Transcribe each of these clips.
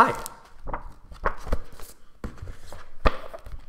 Hi. I'm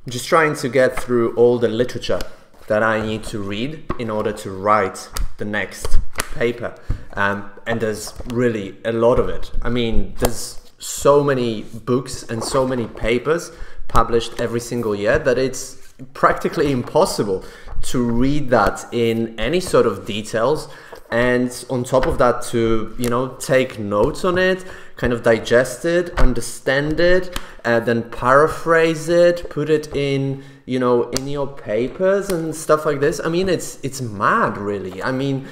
just trying to get through all the literature that I need to read in order to write the next paper. Um, and there's really a lot of it. I mean, there's so many books and so many papers published every single year that it's practically impossible to read that in any sort of details and on top of that to you know take notes on it kind of digest it understand it and uh, then paraphrase it put it in you know in your papers and stuff like this. I mean it's it's mad really. I mean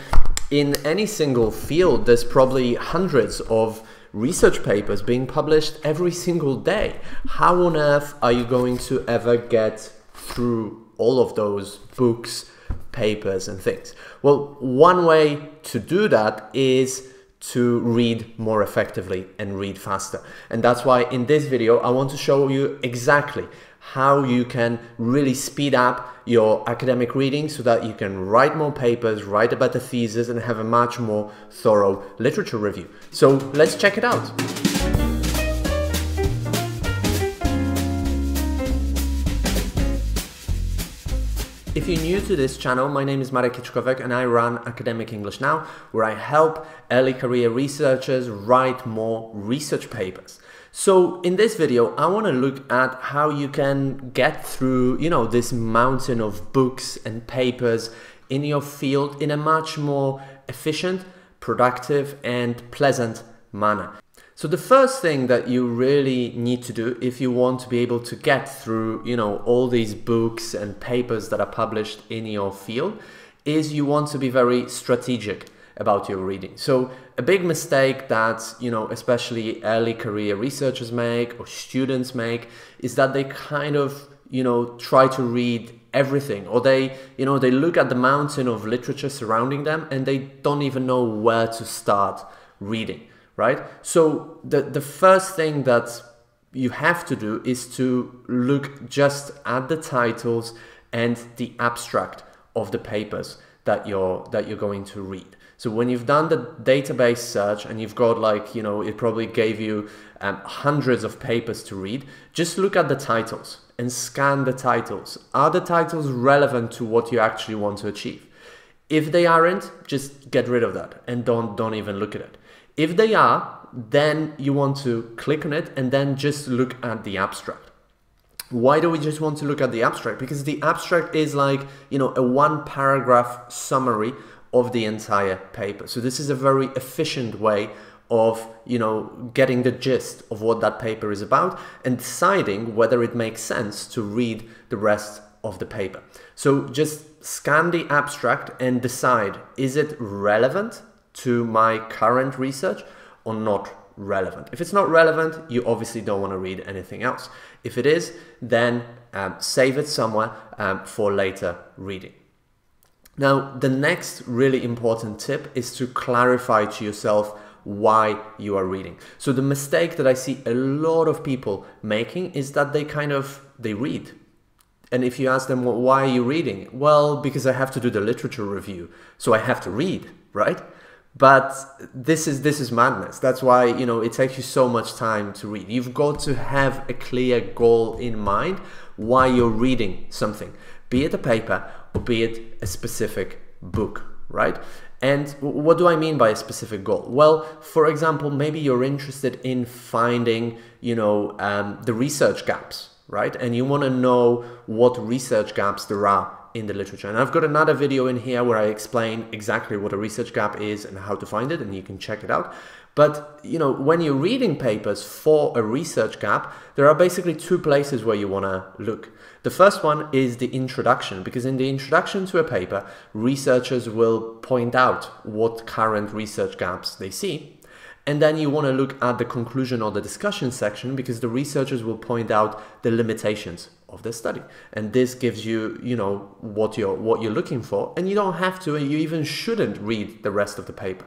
in any single field there's probably hundreds of research papers being published every single day. How on earth are you going to ever get through all of those books papers and things? Well, one way to do that is to read more effectively and read faster. And that's why in this video, I want to show you exactly how you can really speed up your academic reading so that you can write more papers, write a better thesis, and have a much more thorough literature review. So let's check it out. If you're new to this channel, my name is Marek Kiczkowiak and I run Academic English Now, where I help early career researchers write more research papers. So in this video, I want to look at how you can get through, you know, this mountain of books and papers in your field in a much more efficient, productive and pleasant manner. So the first thing that you really need to do if you want to be able to get through, you know, all these books and papers that are published in your field is you want to be very strategic about your reading. So a big mistake that, you know, especially early career researchers make or students make is that they kind of, you know, try to read everything or they, you know, they look at the mountain of literature surrounding them and they don't even know where to start reading right? So the, the first thing that you have to do is to look just at the titles and the abstract of the papers that you're that you're going to read. So when you've done the database search and you've got like, you know, it probably gave you um, hundreds of papers to read, just look at the titles and scan the titles. Are the titles relevant to what you actually want to achieve? If they aren't, just get rid of that and don't don't even look at it. If they are, then you want to click on it and then just look at the abstract. Why do we just want to look at the abstract? Because the abstract is like, you know, a one paragraph summary of the entire paper. So this is a very efficient way of, you know, getting the gist of what that paper is about and deciding whether it makes sense to read the rest of the paper. So just scan the abstract and decide, is it relevant to my current research or not relevant. If it's not relevant, you obviously don't want to read anything else. If it is, then um, save it somewhere um, for later reading. Now, the next really important tip is to clarify to yourself why you are reading. So the mistake that I see a lot of people making is that they kind of they read. And if you ask them well, why are you reading? Well, because I have to do the literature review. So I have to read, right? But this is this is madness. That's why you know it takes you so much time to read. You've got to have a clear goal in mind why you're reading something be it a paper or be it a specific book right? And what do i mean by a specific goal? Well for example maybe you're interested in finding you know um, the research gaps right? And you want to know what research gaps there are in the literature. And I've got another video in here where I explain exactly what a research gap is and how to find it, and you can check it out. But you know, when you're reading papers for a research gap, there are basically two places where you want to look. The first one is the introduction, because in the introduction to a paper, researchers will point out what current research gaps they see. And then you want to look at the conclusion or the discussion section because the researchers will point out the limitations of the study. And this gives you you know what you're what you're looking for and you don't have to and you even shouldn't read the rest of the paper.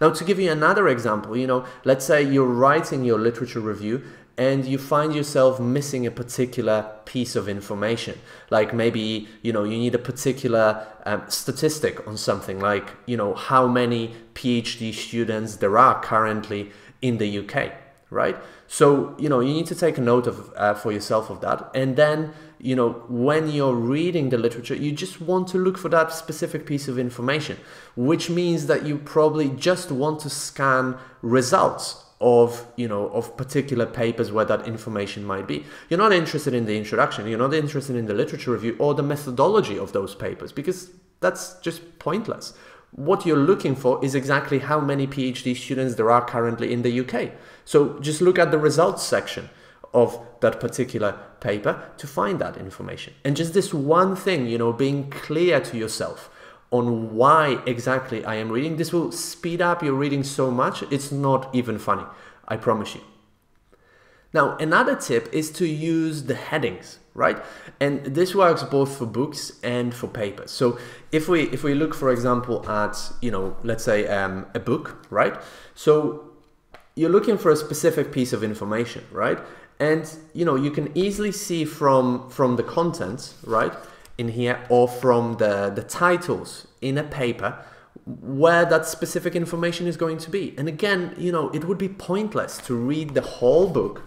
Now to give you another example you know let's say you're writing your literature review and you find yourself missing a particular piece of information. Like maybe you know you need a particular um, statistic on something like you know how many phd students there are currently in the uk right? So, you know, you need to take a note of uh, for yourself of that. And then, you know, when you're reading the literature, you just want to look for that specific piece of information, which means that you probably just want to scan results of you know of particular papers where that information might be. You're not interested in the introduction. You're not interested in the literature review or the methodology of those papers because that's just pointless what you're looking for is exactly how many phd students there are currently in the uk so just look at the results section of that particular paper to find that information and just this one thing you know being clear to yourself on why exactly I am reading. This will speed up your reading so much, it's not even funny, I promise you. Now, another tip is to use the headings, right? And this works both for books and for papers. So if we if we look, for example, at, you know, let's say um, a book, right? So you're looking for a specific piece of information, right? And, you know, you can easily see from, from the content, right? in here or from the, the titles in a paper where that specific information is going to be. And again, you know, it would be pointless to read the whole book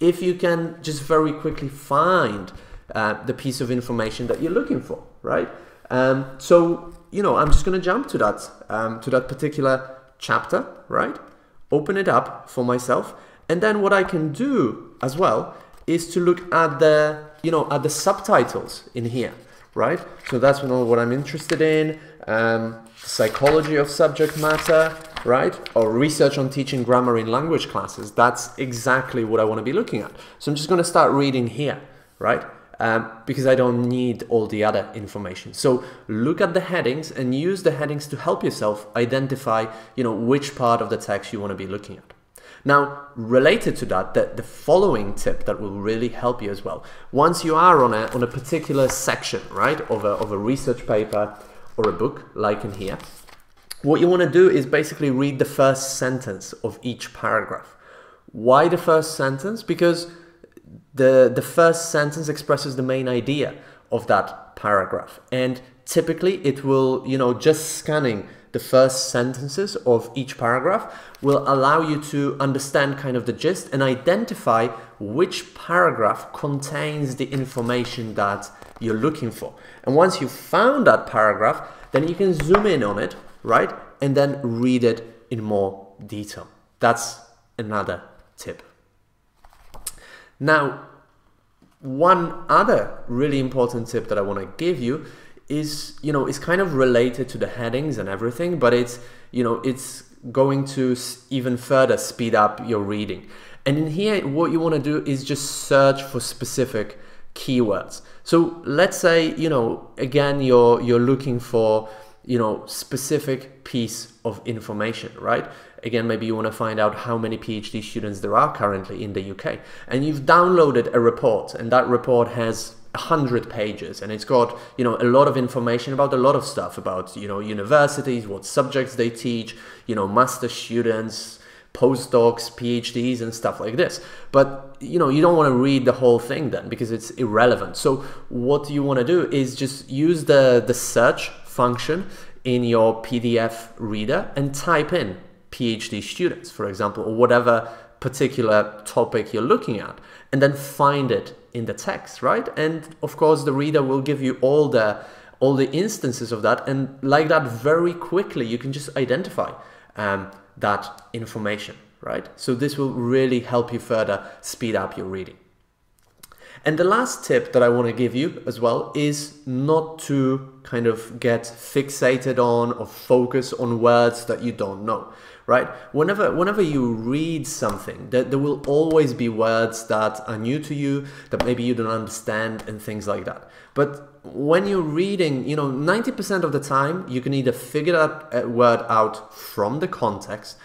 if you can just very quickly find uh, the piece of information that you're looking for, right? Um, so, you know, I'm just going to jump to that, um, to that particular chapter, right? Open it up for myself. And then what I can do as well is to look at the, you know, at the subtitles in here right? So that's what I'm interested in. Um, psychology of subject matter, right? Or research on teaching grammar in language classes. That's exactly what I want to be looking at. So I'm just going to start reading here, right? Um, because I don't need all the other information. So look at the headings and use the headings to help yourself identify, you know, which part of the text you want to be looking at. Now, related to that, the, the following tip that will really help you as well. Once you are on a, on a particular section, right, of a, of a research paper or a book, like in here, what you want to do is basically read the first sentence of each paragraph. Why the first sentence? Because the, the first sentence expresses the main idea of that paragraph. And typically it will, you know, just scanning the first sentences of each paragraph will allow you to understand kind of the gist and identify which paragraph contains the information that you're looking for. And once you've found that paragraph, then you can zoom in on it, right? And then read it in more detail. That's another tip. Now, one other really important tip that I want to give you is you know is kind of related to the headings and everything but it's you know it's going to even further speed up your reading and in here what you want to do is just search for specific keywords so let's say you know again you're you're looking for you know specific piece of information right? Again maybe you want to find out how many phd students there are currently in the uk and you've downloaded a report and that report has 100 pages and it's got you know a lot of information about a lot of stuff about you know universities what subjects they teach you know master students postdocs phds and stuff like this. But you know you don't want to read the whole thing then because it's irrelevant. So what you want to do is just use the the search function in your pdf reader and type in phd students for example or whatever particular topic you're looking at and then find it in the text, right? And of course, the reader will give you all the all the instances of that, and like that, very quickly you can just identify um, that information, right? So this will really help you further speed up your reading. And the last tip that I want to give you as well is not to kind of get fixated on or focus on words that you don't know right? Whenever, whenever you read something, there, there will always be words that are new to you, that maybe you don't understand and things like that. But when you're reading, you know, 90% of the time, you can either figure that uh, word out from the context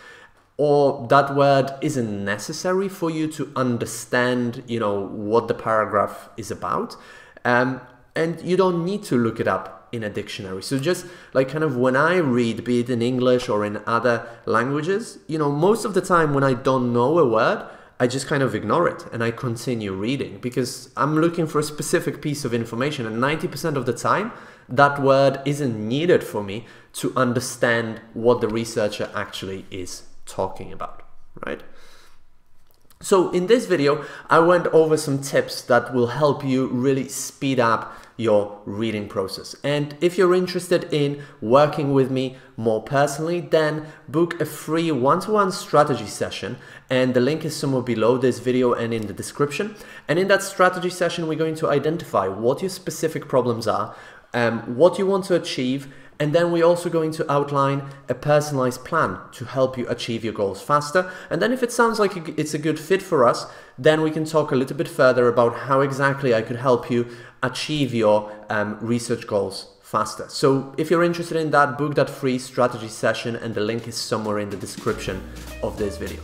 or that word isn't necessary for you to understand, you know, what the paragraph is about. Um, and you don't need to look it up in a dictionary. So just like kind of when I read, be it in English or in other languages, you know, most of the time when I don't know a word, I just kind of ignore it and I continue reading because I'm looking for a specific piece of information and 90% of the time that word isn't needed for me to understand what the researcher actually is talking about, right? So in this video, I went over some tips that will help you really speed up your reading process. And if you're interested in working with me more personally, then book a free one-to-one strategy session and the link is somewhere below this video and in the description. And in that strategy session, we're going to identify what your specific problems are, um, what you want to achieve, and then we're also going to outline a personalized plan to help you achieve your goals faster. And then if it sounds like it's a good fit for us, then we can talk a little bit further about how exactly I could help you achieve your um, research goals faster. So if you're interested in that, book that free strategy session and the link is somewhere in the description of this video.